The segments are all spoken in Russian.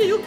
you.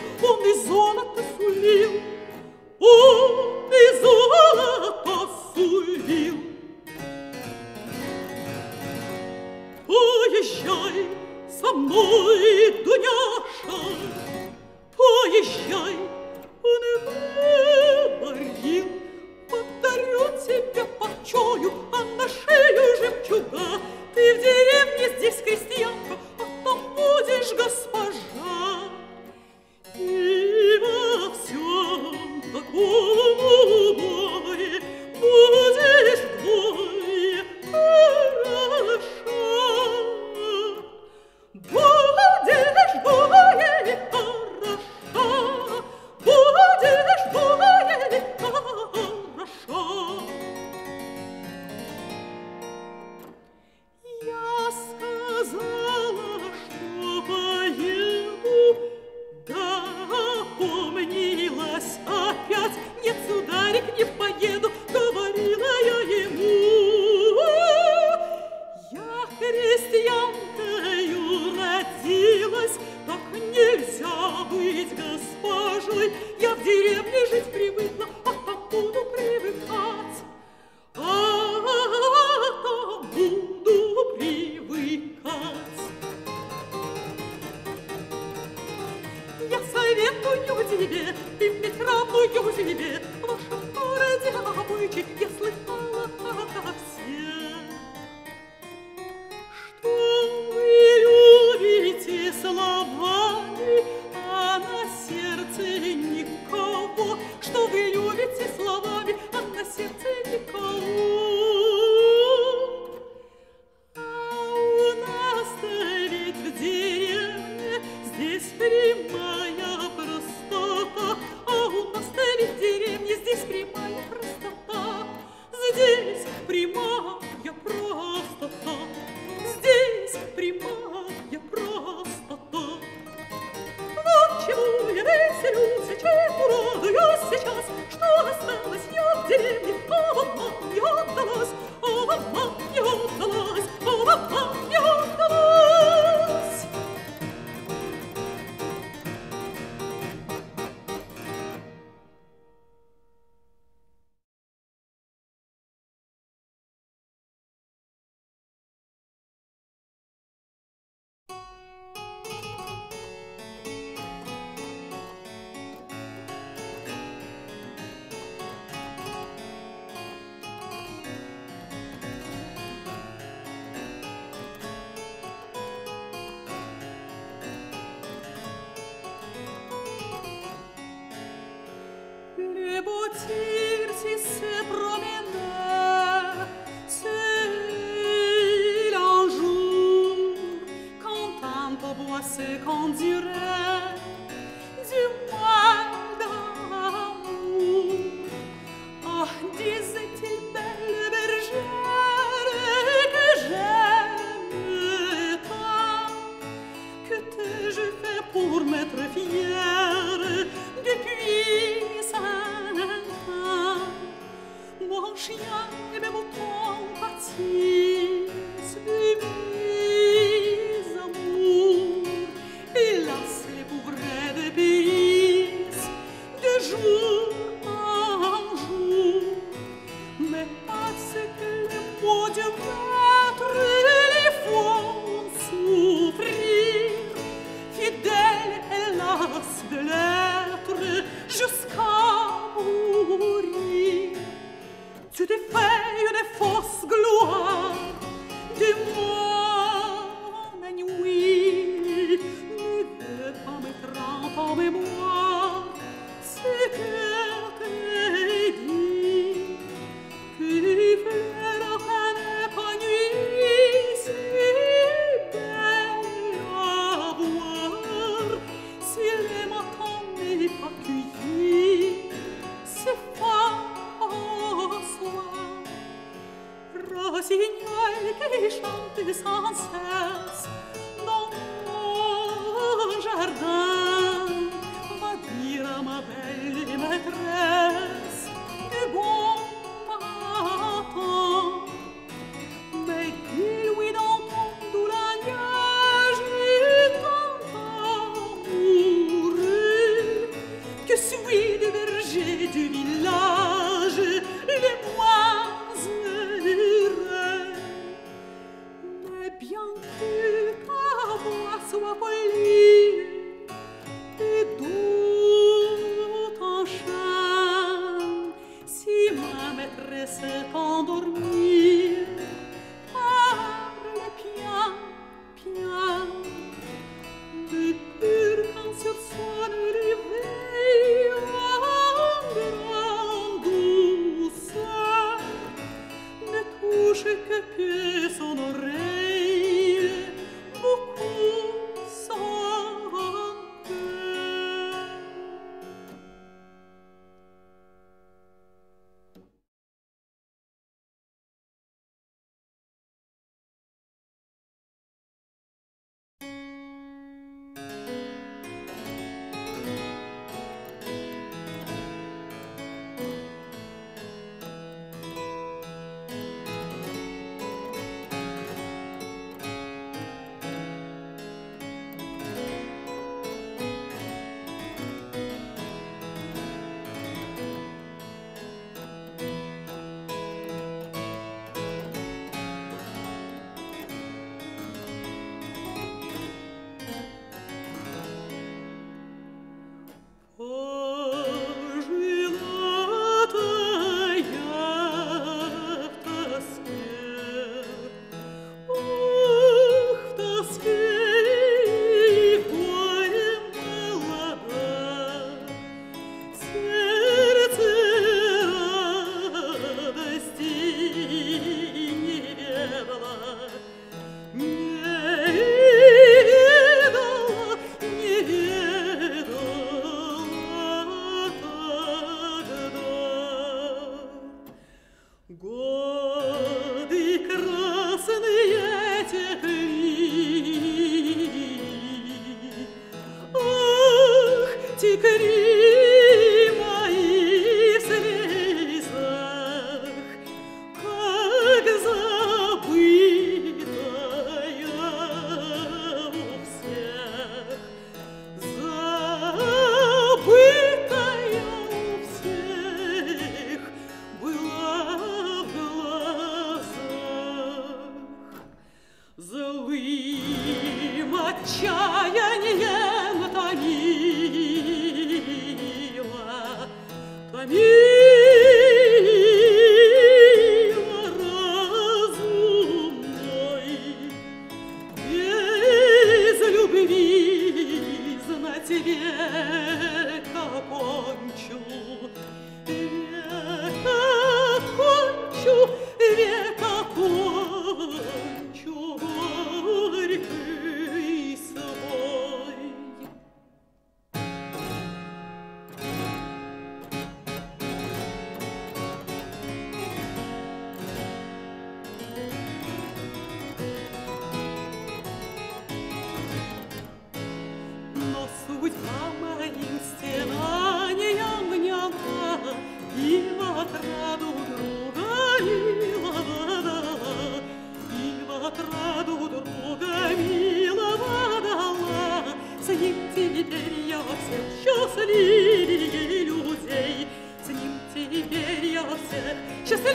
You y mi vida.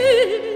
see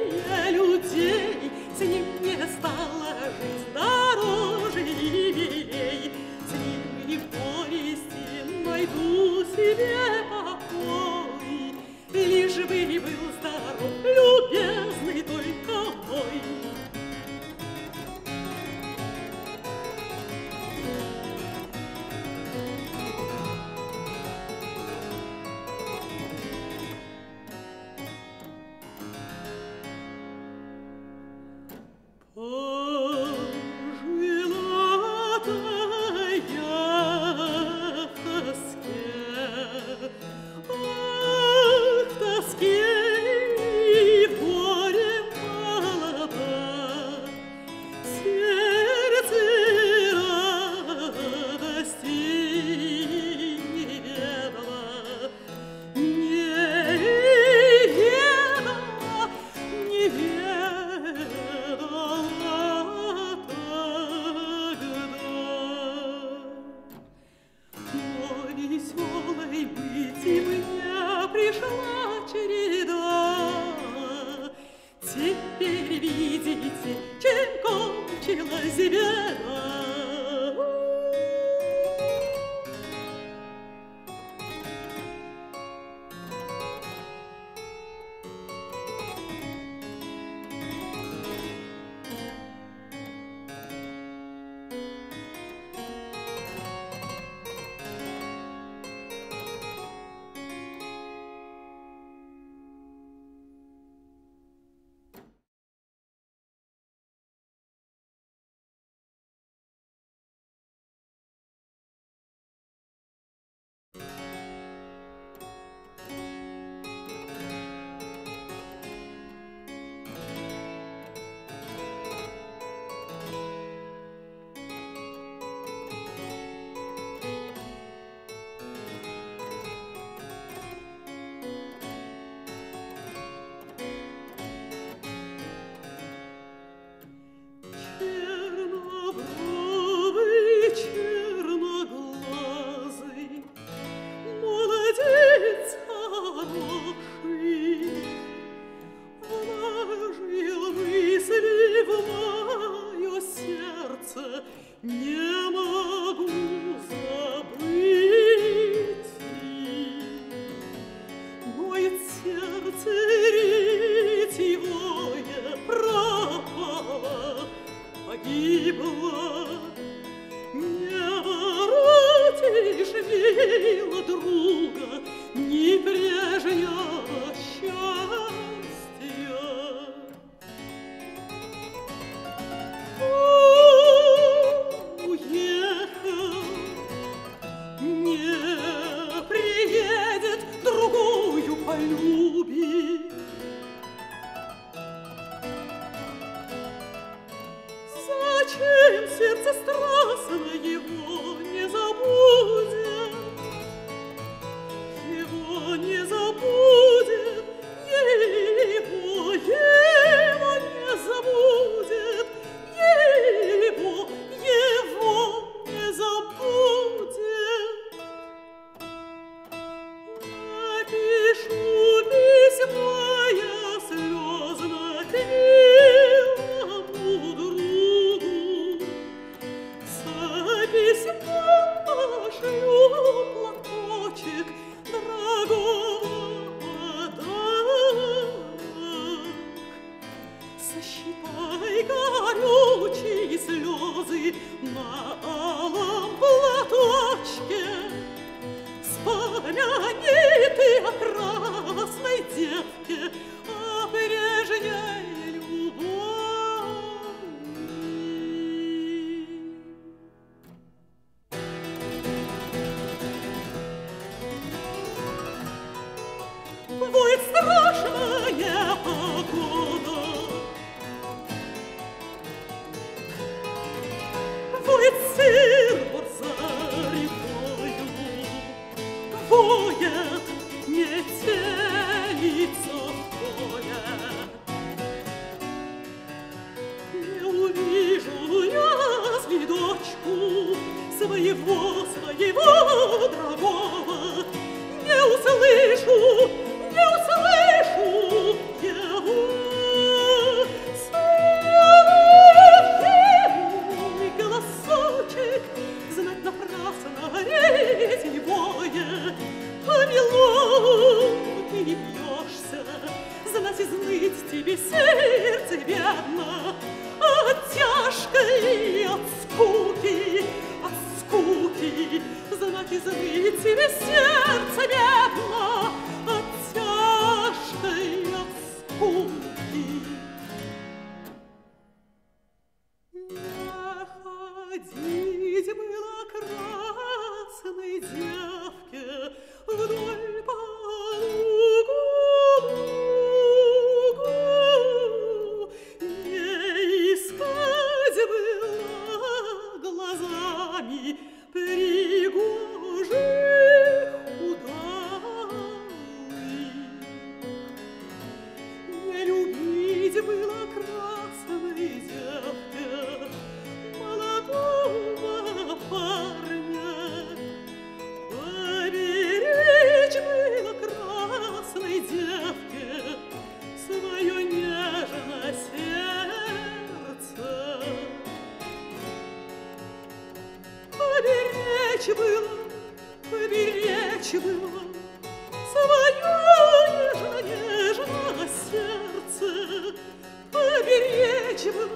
Поберечь было,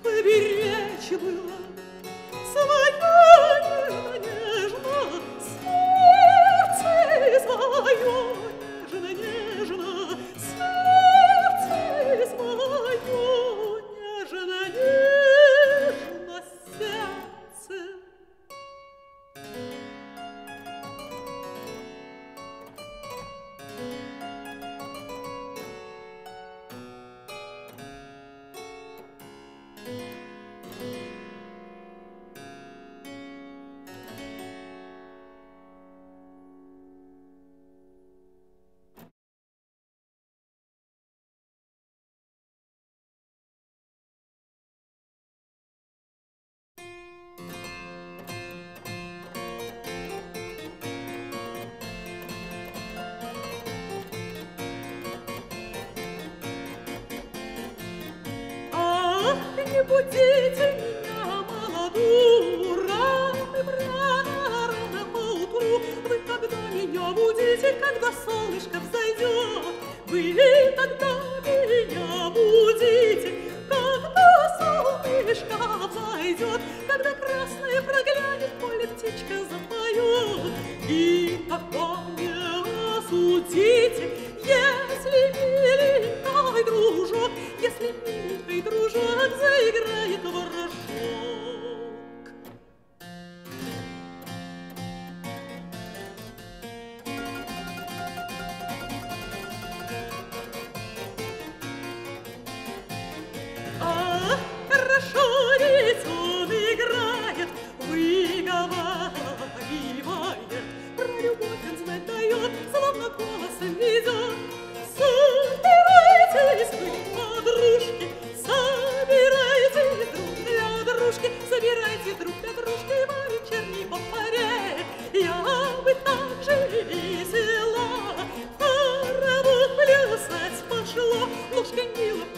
поберечь было 我激情。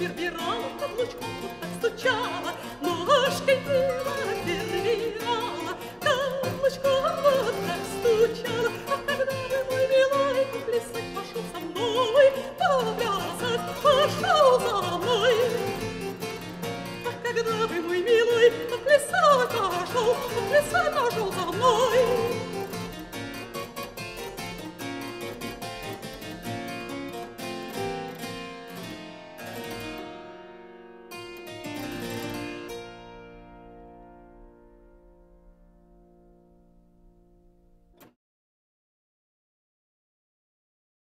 Верберал, каблучком